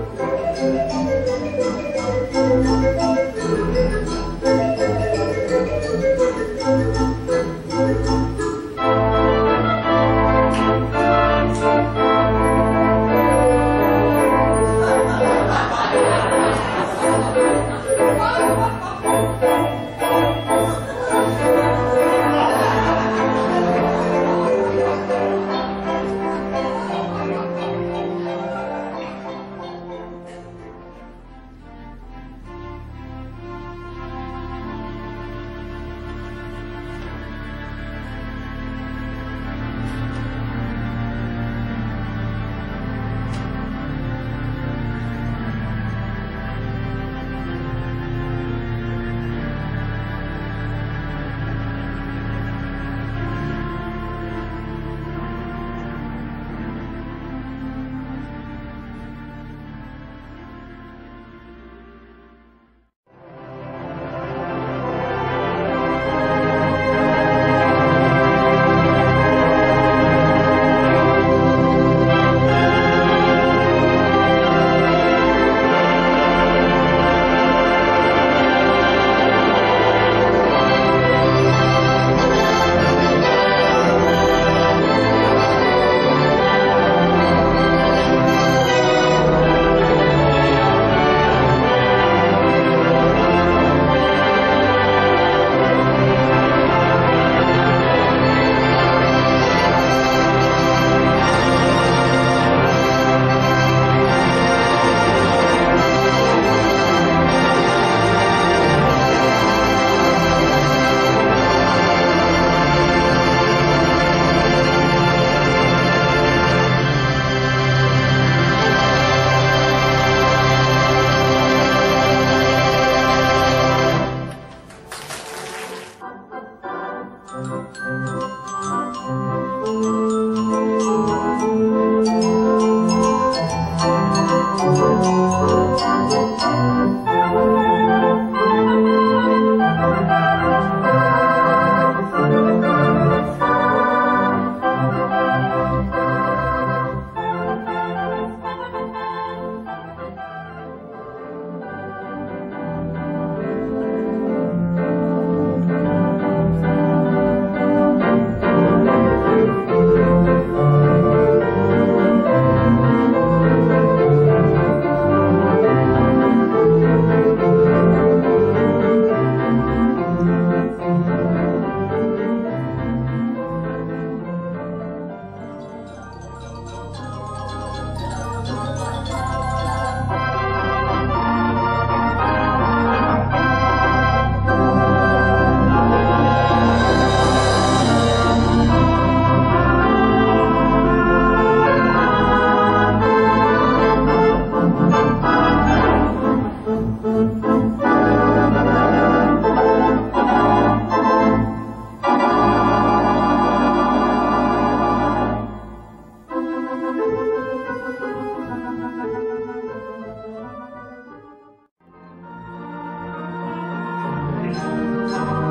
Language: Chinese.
Thank you. Thank.